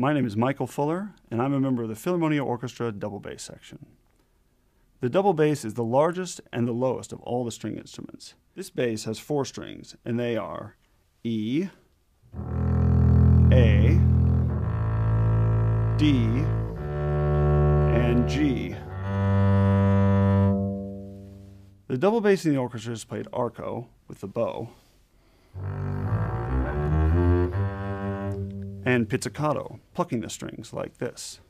My name is Michael Fuller, and I'm a member of the Philharmonia Orchestra double bass section. The double bass is the largest and the lowest of all the string instruments. This bass has four strings, and they are E, A, D, and G. The double bass in the orchestra is played arco with the bow, and pizzicato, plucking the strings like this.